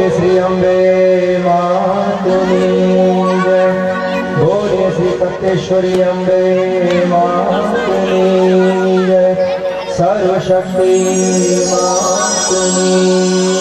બોલે શ્રી અંબે માતુની ભોરે શ્રી કપ્તેશ્વરી અંબે માતુની સર્વશક્તિ માતુની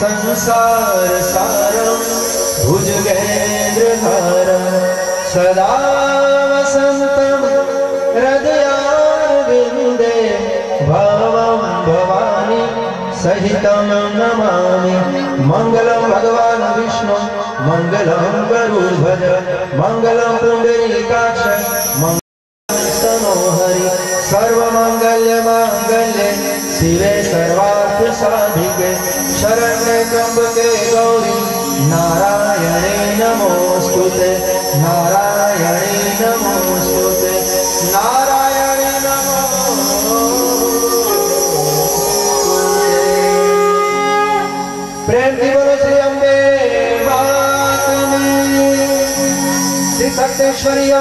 संसारसारं भुजगेन्द्रहारं सदा वसन्तं हृदयारविन्दे भवं भवानी सहितं नमामि। मङ्गलं भगवान् विष्णु मङ्गलं गरुध्वज मङ्गलं पुण्डरीकाक्ष मङ्गलं स्तनो हरि सर्वमङ्गल्यमाङ्गल्ये शिवे सर्वार्थसाधिके शरण्ये નારાયણી નમોસ્તુતે નારાયણી નમો પ્રેમથી બોલો શ્રી અંબે માતની શ્રી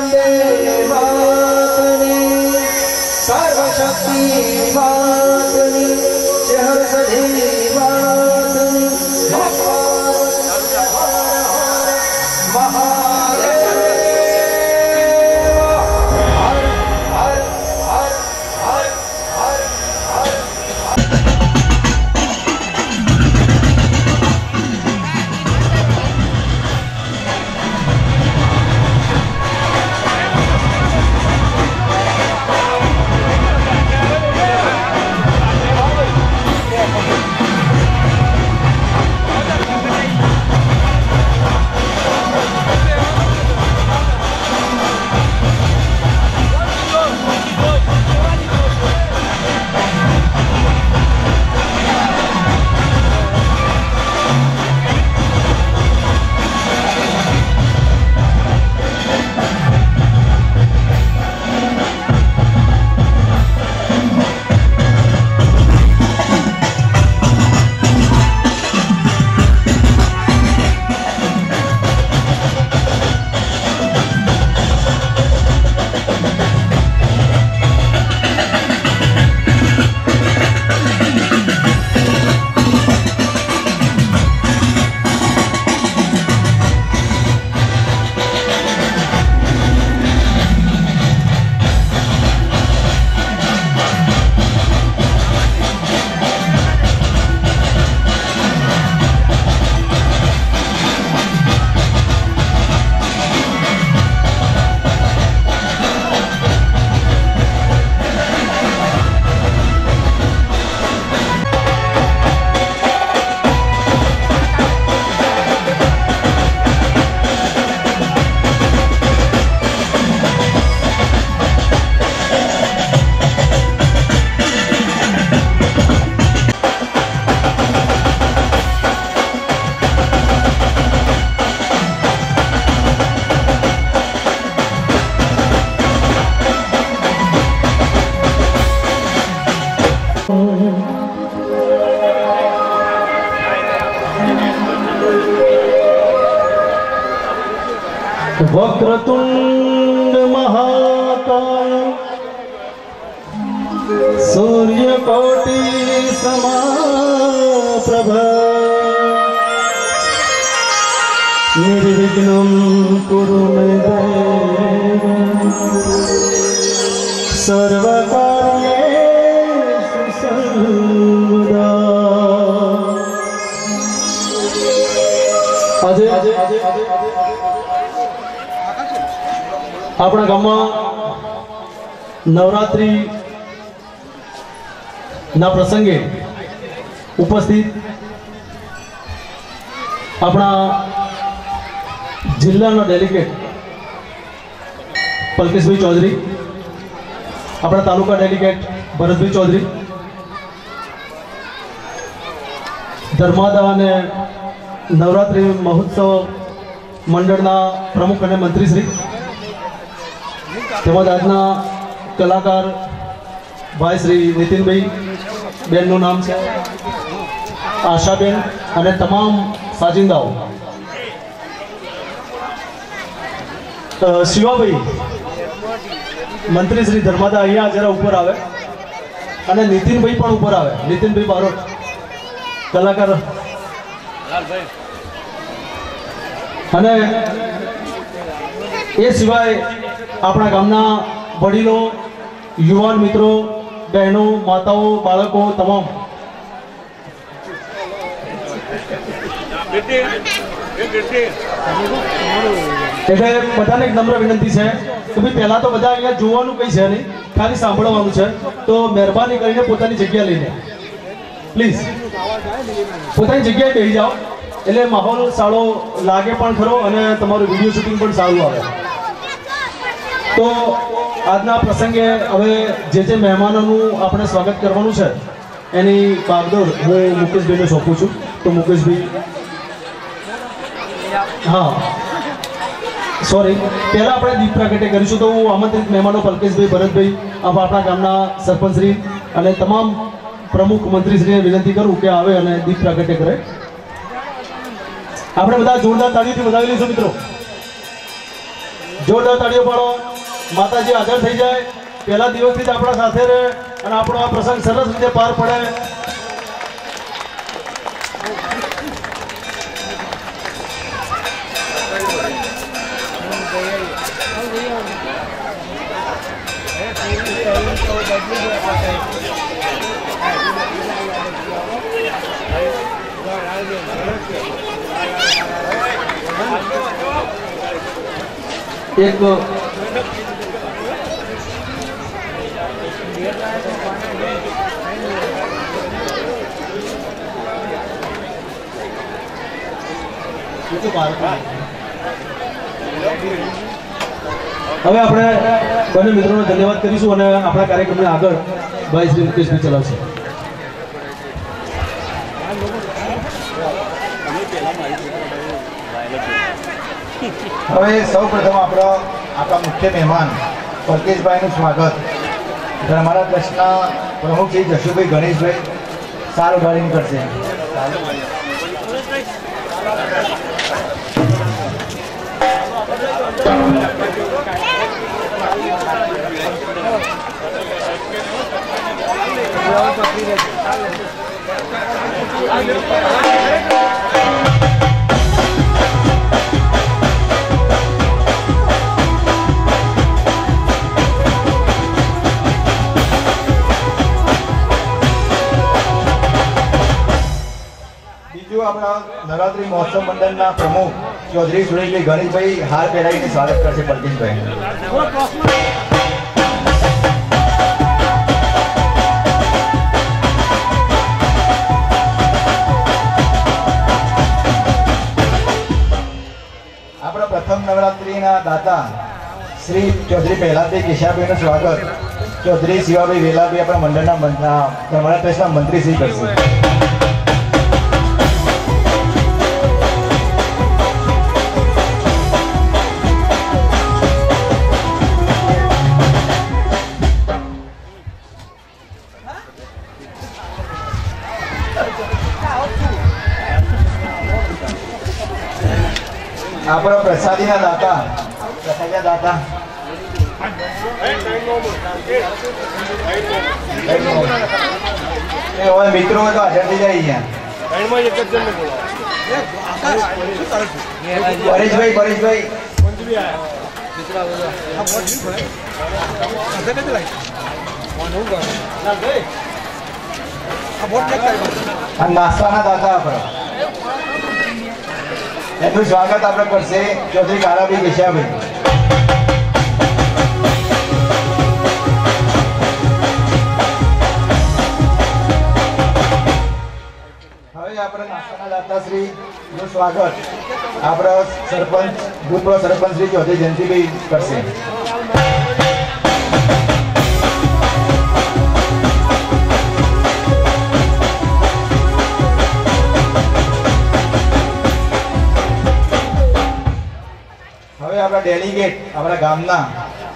સર્વશક્તિ આજે આપણા ગામમાં નવરાત્રી ના પ્રસંગે ઉપસ્થિત આપણા જિલ્લાના ડેલિગેટ પલકેશભાઈ ચૌધરી, આપણા તાલુકા ડેલિગેટ ભરતભાઈ ચૌધરી, ધર્માદા અને નવરાત્રિ મહોત્સવ મંડળના પ્રમુખ અને મંત્રીશ્રી, તેમજ આજના કલાકાર ભાઈ શ્રી નીતિનભાઈ બેનનું નામ છે, આશાબેન અને તમામ સાજિંદાઓ. શિવાભાઈ મંત્રી શ્રી ધર્માદા અહીંયા જરા ઉપર આવે અને નીતિનભાઈ પણ ઉપર આવે. નીતિનભાઈ બારોટ, કલાકાર અને એ સિવાય આપણા ગામના વડીલો, યુવાન મિત્રો, બહેનો, માતાઓ, બાળકો તમામ. એટલે બધાને એક નમ્ર વિનંતી છે કે ભાઈ પહેલા તો બધા અહીંયા જોવાનું કંઈ છે નહીં, ખાલી સાંભળવાનું છે. તો મહેરબાની કરીને પોતાની જગ્યા લઈને. પ્લીઝ પોતાની જગ્યાએ બેસી જાઓ. એટલે માહોલ સારો લાગે પણ ખરો અને તમારું વીડિયો શૂટિંગ પણ સારું આવે. તો આજના પ્રસંગે હવે જે જે મહેમાનોનું આપણે સ્વાગત કરવાનું છે, એની બાગદોડ હું મુકેશભાઈને સોંપું છું. તો મુકેશભાઈ. હા. સોરી પહેલાં આપણે દીપ પ્રગટે કરીશું તો હું આમંત્રિત મહેમાનો પલકેશભાઈ, ભરતભાઈ આપ આપણા ગામના સરપંચશ્રી અને તમામ પ્રમુખ મંત્રીશ્રીને વિનંતી કરું કે આવે અને દીપ પ્રાગટ્ય કરે. આપણે બધા જોરદાર તાળીઓથી વધાવી લઈશું મિત્રો. જોરદાર તાળીઓ પાડો. માતાજી હાજર થઈ જાય. પહેલા દિવસથી જ આપણા સાથે રહે અને આપણો આ પ્રસંગ સરસ રીતે પાર પડે. એક હવે આપણે બંને મિત્રોને ધન્યવાદ કરીશું અને આપણા કાર્યક્રમને આગળ ભાઈ શ્રી મુકેશભાઈ ચલાવશે. હવે સૌ પ્રથમ આપણો આપણા મુખ્ય મહેમાન પલ્કેશભાઈનું સ્વાગત. અમારા ટ્રસ્ટના પ્રમુખ શ્રી જશુભાઈ ગણેશભાઈ સારું ઉઘાડીને કરશે. બીજું આપણા નવરાત્રી મહોત્સવ મંડળના પ્રમુખ ચૌધરી સુરેશભાઈ ગણેશભાઈ હાર પહેરાવીને સ્વાગત કરશે પલ્કેશભાઈ આપણા પ્રથમ નવરાત્રીના દાતા શ્રી ચૌધરી પહેલાભાઈ કેશાભાઈનું સ્વાગત. ચૌધરી શિવાભાઈ વેલાભાઈ આપણા મંડળના મંત્રી શ્રી કરશે. આપણા પ્રસાદીના દાતા પ્રસાદીના દાતા એ હવે મિત્રો હોય તો હાજર થઈ જાય અહીંયા પરેશભાઈ પરેશભાઈ આ નાસ્તાના દાતા આપણા એમનું સ્વાગત આપણે કરશે ચૌધરી કારાભાઈ કેશાભાઈ નું સ્વાગત આપણા સરપંચ, ભૂતપૂર્વ સરપંચ શ્રી ચૌધરી જયંતિભાઈ કરશે. હવે આપણા ડેલિગેટ આપણા ગામના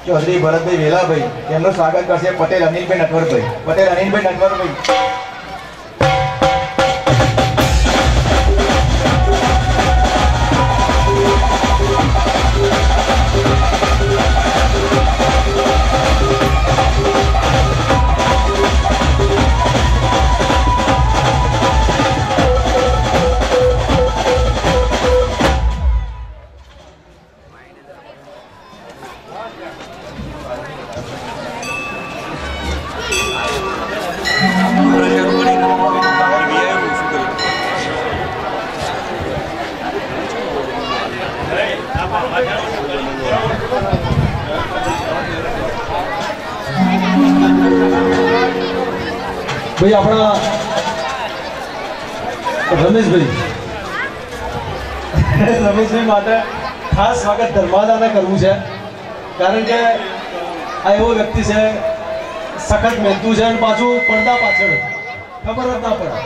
ચૌધરી ભરતભાઈ વેલાભાઈ તેમનું સ્વાગત કરશે પટેલ અનિલભાઈ નટવરભાઈ. પટેલ અનિલભાઈ નટવરભાઈ. ભાઈ, આપણા રમેશભાઈ. રમેશભાઈ માટે ખાસ સ્વાગત ધર્માદાને કરવું છે. કારણ કે આ એવો વ્યક્તિ છે, સખત મહેનતું છે અને પાછું પડદા પાછળ ખબર જ ના પડે.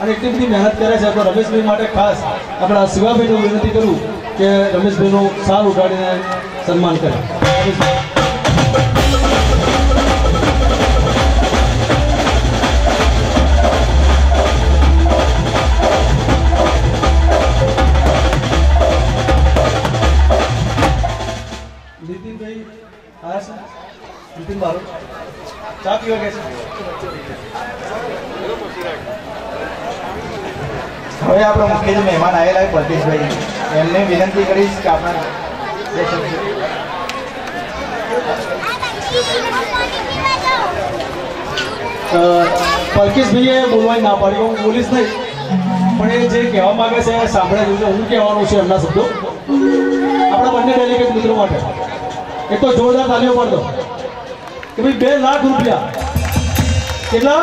અને એટલી બધી મહેનત કરે છે, તો રમેશભાઈ માટે ખાસ આપણા શિવાભાઈને વિનંતી કરું કે રમેશભાઈનું સાર ઉઠાડીને સન્માન કરે. પીવા ગયા હવે આપણો મુખ્ય મહેમાન આવેલા હોય પલકેશભાઈ એમને વિનંતી કરીશ કે આપણા પલકેશભાઈએ બોલવાની ના પાડી, હું બોલીશ નહીં. પણ એ જે કહેવા માંગે છે સાંભળે છે. હું કહેવાનું છે એમના શબ્દો. આપણા બંને ડેલિગેટ મિત્રો માટે. એક તો જોરદાર તાલીઓ પાડ દો. કે ભાઈ બે લાખ રૂપિયા. કેટલા?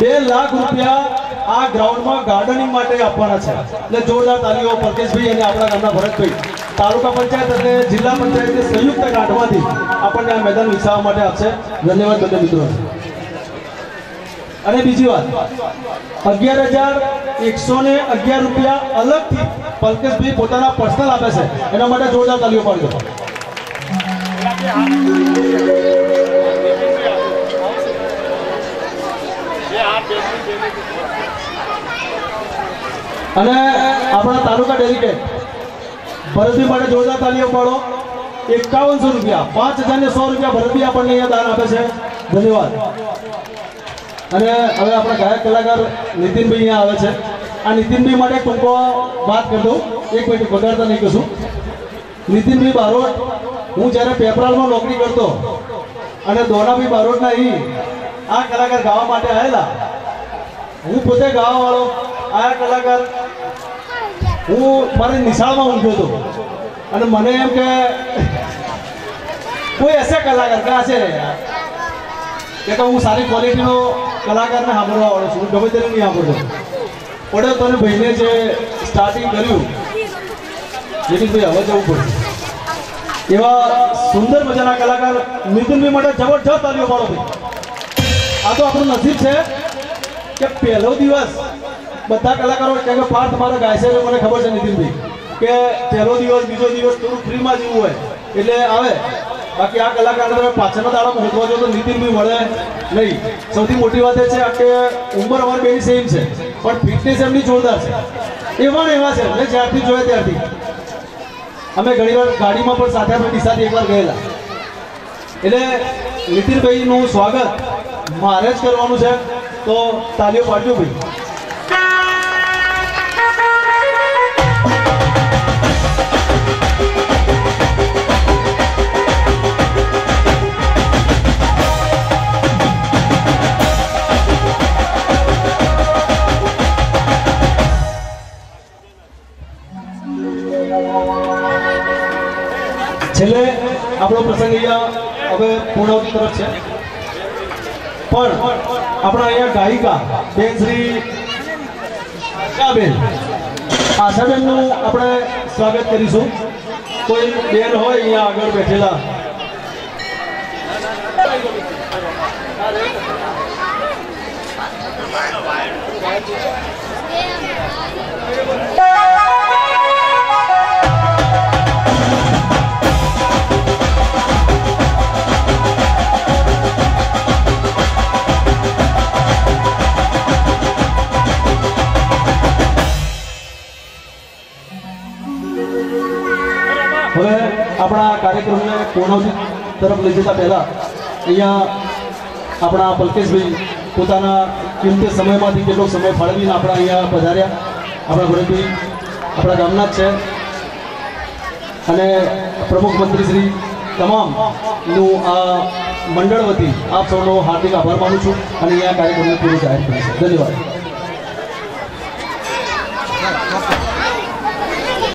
બે લાખ રૂપિયા આ ગ્રાઉન્ડમાં ગાર્ડનિંગ માટે આપવાના છે. એટલે જોરદાર તાલીઓ પરકેશભાઈ અને આપણા ગામના ભરતભાઈ. તાલુકા પંચાયત અને જિલ્લા પંચાયતની સંયુક્ત ગાંઠમાંથી આપણને આ મેદાન વિકસાવવા માટે આપશે. ધન્યવાદ બંને મિત્રો અને બીજી વાત. અગિયાર હજાર એકસો ને અગિયાર રૂપિયા અલગથી પલકેશભાઈ પોતાના પર્સનલ આપે છે. એના માટે જોરદાર તાલીઓ પાડી દો અને આપણા તાલુકા ડેલિગેટ, ભરતભાઈ માટે જોરદાર તાલીઓ પાડો એકાવનસો રૂપિયા, પાંચ હજાર ને સો રૂપિયા ભરતભાઈ આપણને અહીંયા દાન આપે છે. ધન્યવાદ. અને હવે આપણા ગાયક કલાકાર નીતિનભાઈ અહીંયા આવે છે. આ નીતિનભાઈ માટે ટૂંકો વાત કરી દઉં. એક મિનિટ વગાડતા નહીં કશું. નીતિનભાઈ બારોટ હું જ્યારે પેપરાલમાં નોકરી કરતો અને દોનાભી બારોટના ઈ આ કલાકાર ગાવા માટે આવેલા હું પોતે ગાવા વાળો આ કલાકાર હું મારી નિશાળમાં ઊંઘ્યો હતો. અને મને એમ કે કોઈ હશે કલાકાર? ક્યાં છે કે તો હું સારી ક્વોલિટીનો કલાકારને સાંભળવા વાળો છું. ગમે તેને નહીં સાંભળતો. પડે તને ભાઈને જે સ્ટાર્ટિંગ કર્યું, જેની કોઈ હવે જવું પડશે એવા સુંદર મજાના કલાકાર નીતિનભાઈ માટે જબરજસ્ત તાલીઓ પાડો ભાઈ. આ તો આપણું નસીબ છે કે પહેલો દિવસ બધા કલાકારો કે પાર્થ મારે ગાય છે મને ખબર છે નીતિનભાઈ, કે પહેલો દિવસ, બીજો દિવસ થોડું ફ્રીમાં જેવું હોય. એટલે આવે. બાકી આ કલાકાર તમે પાછળના દાડામાં મૂકવા જો તો નીતિનભાઈ મળે નહીં. સૌથી મોટી વાત એ છે કે ઉંમર અમારી બેની સેમ છે, પણ ફિટનેસ એમની જોરદાર છે. એવા ને એવા છે મેં જ્યારથી જોયા ત્યારથી. અમે ઘણીવાર ગાડીમાં પણ સાથે આપણે ડીસાથી એકવાર ગયેલા. એટલે નીતિનભાઈનું સ્વાગત મારે જ કરવાનું છે. તો તાલીઓ પાડજો ભાઈ. છેલ્લે આપણો પ્રસંગ અહીંયા હવે પૂર્ણાવતી તરફ છે. પણ આપણા અહીંયા ગાયિકા, બેન શ્રી આશાબેન. આશાબેનનું આપણે સ્વાગત કરીશું. કોઈ બેન હોય અહીંયા આગળ બેઠેલા. હવે આપણા કાર્યક્રમને પૂર્ણાવતી તરફ લઈ જતા પહેલા અહીંયા આપણા પલકેશભાઈ પોતાના કિંમતી સમયમાંથી કેટલો સમય ફાળવીને આપણા અહીંયા પધાર્યા. આપણા ભરતભાઈ આપણા ગામના જ છે. અને પ્રમુખ મંત્રી શ્રી તમામનું આ મંડળ વતી આપ સૌનો હાર્દિક આભાર માનું છું અને અહીંયા કાર્યક્રમને પૂરું જાહેર કરીશું ધન્યવાદ.